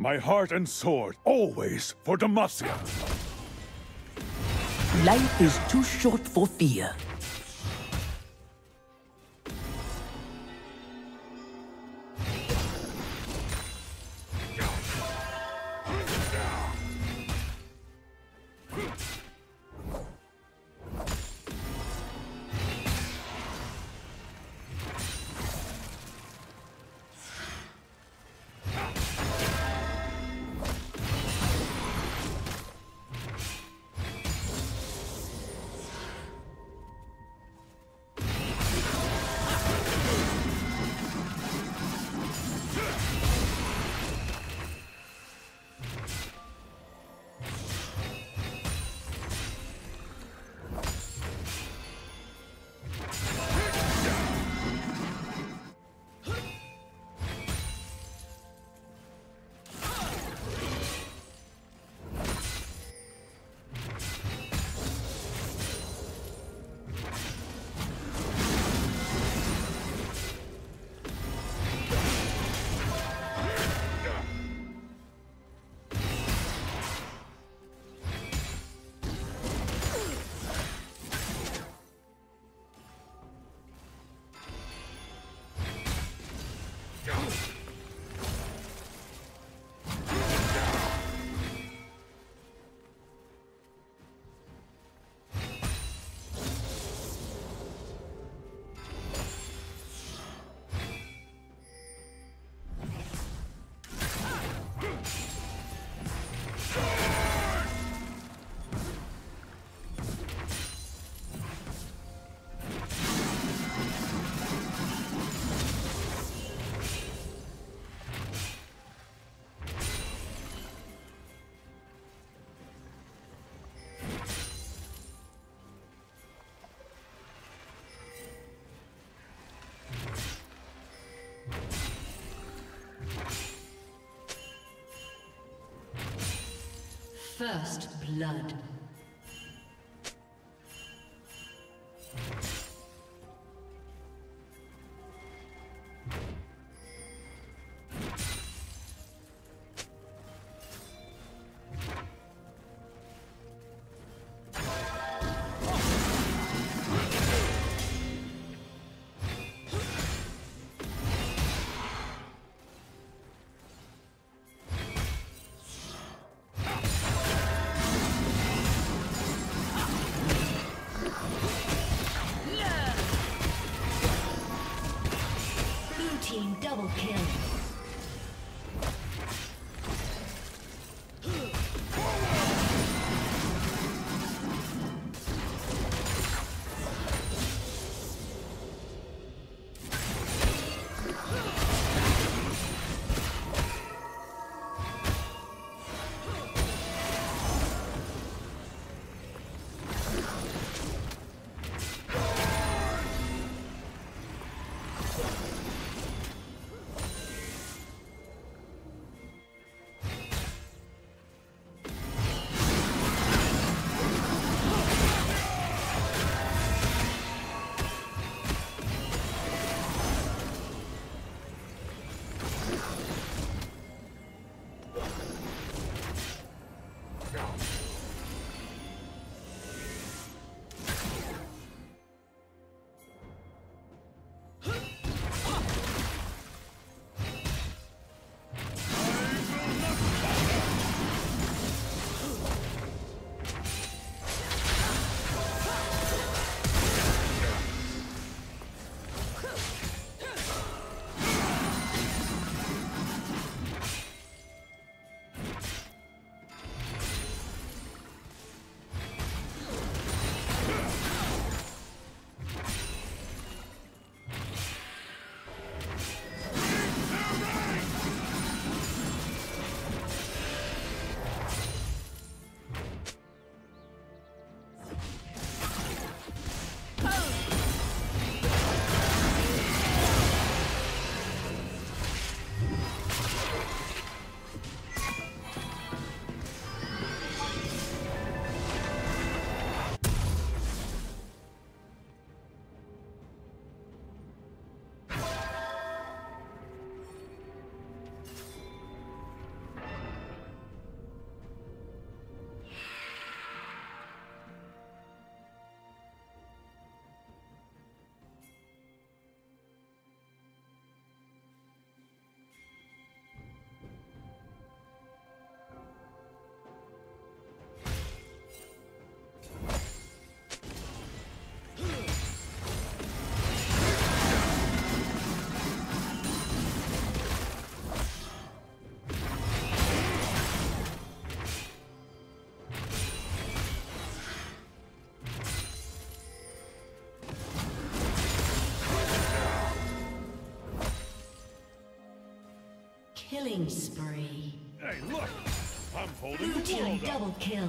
My heart and sword, always for Demacia. Life is too short for fear. First blood. Killing spree. Hey, look! I'm holding Blue the team up. double kill.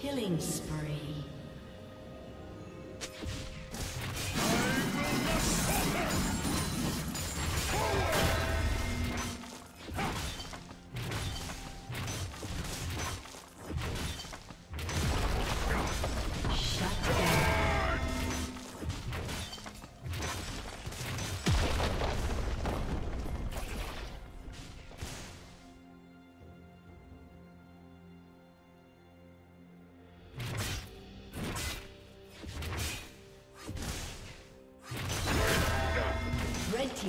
Killing spree.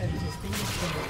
Red team's turret